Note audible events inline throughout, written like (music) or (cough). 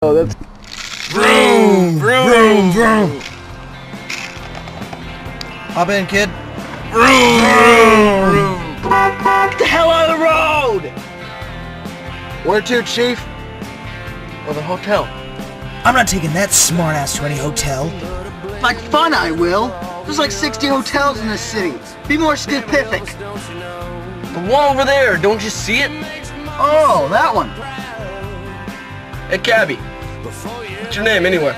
Oh, that's Vroom, vroom, vroom. Hop in, kid. Get the hell out of the road! Where to, Chief? Or the hotel? I'm not taking that smartass to any hotel. Like fun, I will. There's like 60 hotels in this city. Be more specific. The one over there, don't you see it? Oh, that one. Hey, Cabby. What's your name, anyway?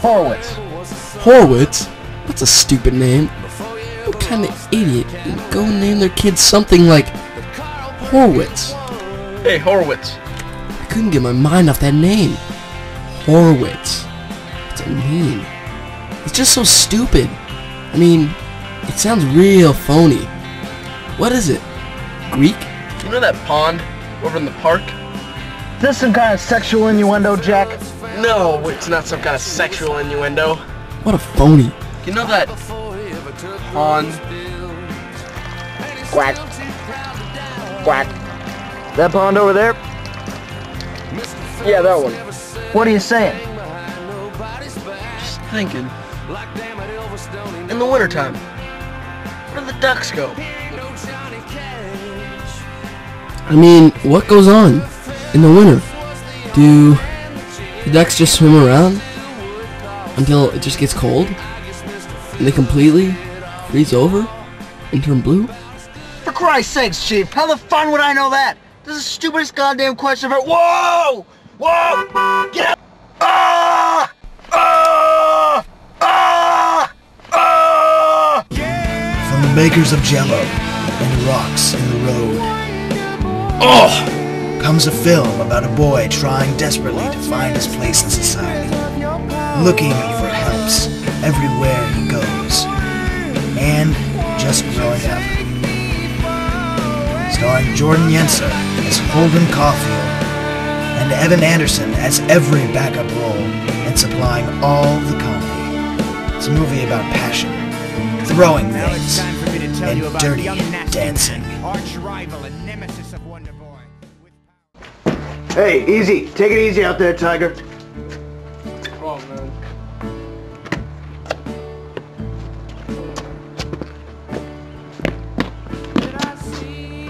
Horowitz. Horwitz? That's a stupid name. What kind of idiot would go name their kid something like Horwitz? Hey, Horowitz. I couldn't get my mind off that name. Horwitz. What's it mean? It's just so stupid. I mean, it sounds real phony. What is it? Greek? You know that pond over in the park? Is this some kind of sexual innuendo, Jack? No, it's not some kind of sexual innuendo. What a phony. You know that pond? Quack. Quack. That pond over there? Yeah, that one. What are you saying? Just thinking. In the wintertime, where do the ducks go? I mean, what goes on in the winter? Do the ducks just swim around until it just gets cold? And they completely freeze over and turn blue? For Christ's sakes, Chief, how the fun would I know that? This is the stupidest goddamn question ever. Whoa! Whoa! Get out! Ah! Ah! Ah! Ah! From the makers of Jello and rocks in the road. Oh! Comes a film about a boy trying desperately to find his place in society. Looking for helps everywhere he goes. And just growing up. Starring Jordan Yenser as Holden Caulfield and Evan Anderson as every backup role and supplying all the comedy. It's a movie about passion, throwing things, and dirty dancing. Hey, easy. Take it easy out there, Tiger. Oh, man. Did I see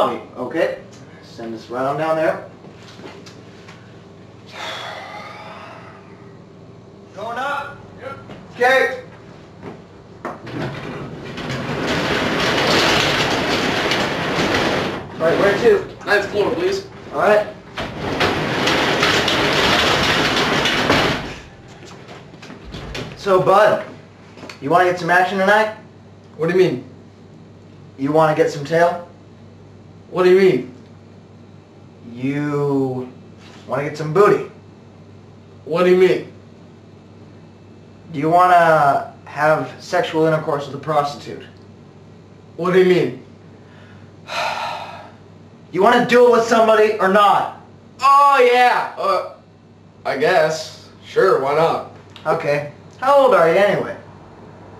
lobby. Okay. Send us right on down there. Going up? Yep. Okay. All right, where to? Ninth floor, please. All right. So, Bud, you want to get some action tonight? What do you mean? You want to get some tail? What do you mean? You want to get some booty? What do you mean? Do you want to have sexual intercourse with a prostitute? What do you mean? (sighs) You want to do it with somebody or not? Oh, yeah. Uh, I guess. Sure, why not? Okay. How old are you anyway?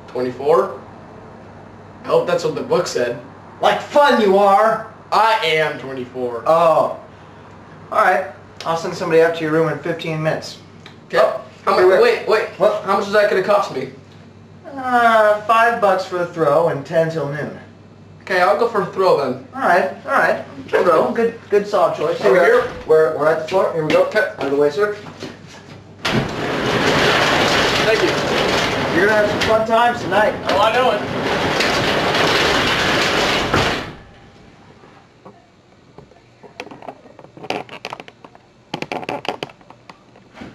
24? I hope that's what the book said. Like fun you are. I am 24. Oh. All right. I'll send somebody out to your room in 15 minutes. Okay. Oh, How wait, much? wait. Wait, wait. What? How much is that going to cost me? Uh, five bucks for the throw and 10 till noon. Okay, I'll go for a throw then. All right. All right. Throw. Good. Good solid choice. Over we here? are. We're we're at the floor. Here we go. Okay. Out of the way, sir. Thank you. You're gonna have some fun times tonight. Oh, I know it.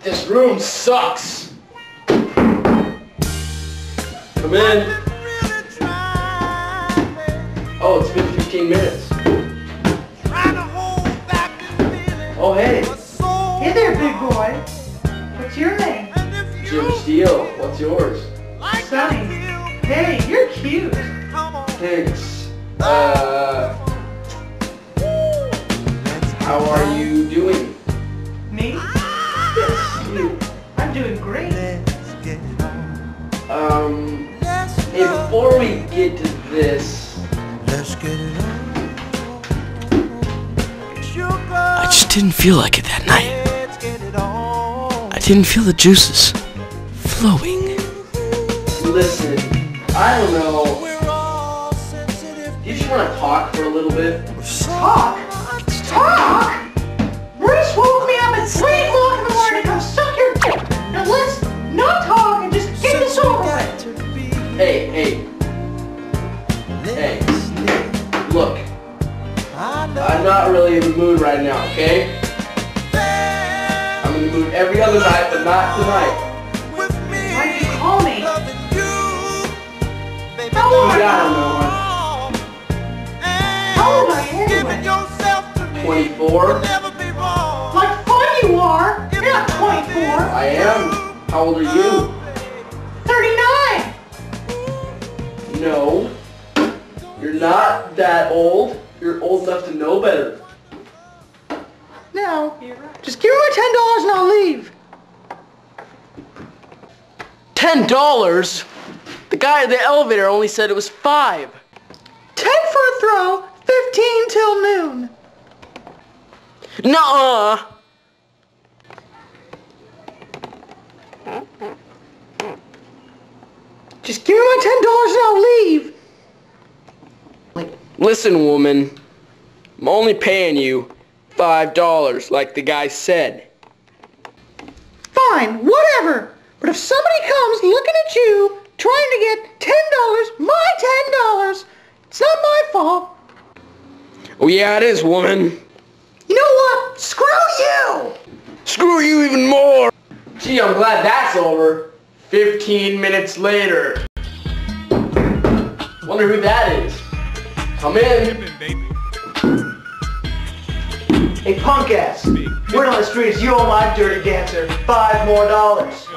This room sucks. Come in. Oh, it's been 15 minutes. Oh, hey, Hey there, big boy. What's your name? Jim Steele. What's yours? Sonny. Hey, you're cute. Thanks. Uh, how are you doing? Me? Yes, you. I'm doing great. Um, hey, before we get to this, I just didn't feel like it that night. I didn't feel the juices flowing. Listen, I don't know. Do you just want to talk for a little bit? Talk? Talk? 24? Like fun you are. You're not 24. I am. How old are you? 39. No. You're not that old. You're old enough to know better. Now, just give me my ten dollars and I'll leave. Ten dollars? The guy at the elevator only said it was five. Ten for a throw, fifteen till noon. Nuh-uh. Just give me my ten dollars and I'll leave. Listen, woman. I'm only paying you five dollars, like the guy said. Fine, whatever. But if somebody comes looking at you, trying to get ten dollars, my ten dollars, it's not my fault. Oh yeah, it is, woman. You know what? Screw you! Screw you even more. Gee, I'm glad that's over. Fifteen minutes later. Wonder who that is. Come in. Hey, punk ass. Word on the street is you owe my dirty dancer five more dollars.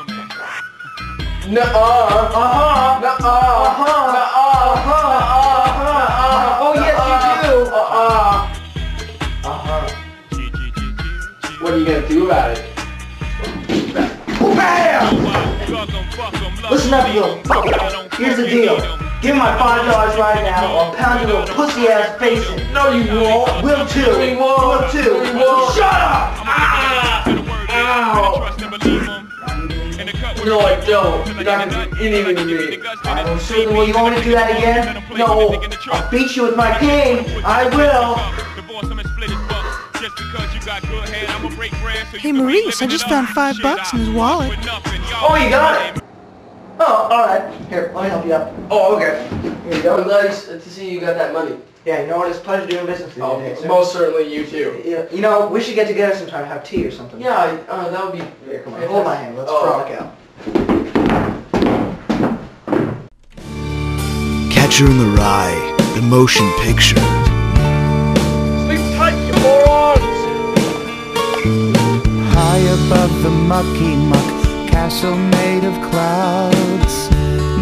Nuh-uh. Uh-huh. Nuh-uh. Uh-huh. Nuh-uh. Uh-huh. Gonna do about it? Bam! Listen up, you little fucker. Here's the deal. Give my five dollars right now, or I'll pound your little pussy ass face in. No, you won't. Will too. You won't. Will too. You won't. Shut up! No, I don't. You're not gonna do anything to me. I don't certainly will. You want me to do that again? No. I'll beat you with my cane. I will. Hey, Maurice, I just found five bucks in his wallet. Oh, you got it. Oh, all right. Here, let me help you out. Oh, okay. Here you go. Nice to see you got that money. Yeah, you know what? It's a pleasure doing business with you Oh, today, sir. most certainly you too. Yeah, you know, we should get together sometime, have tea or something. Yeah, uh, that would be. Here, come on, hold my hand. Let's Oh, frolic okay. out. Catcher in the Rye, the motion picture. Castle made of clouds,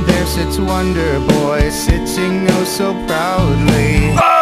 there sits Wonder Boy sitting oh so proudly.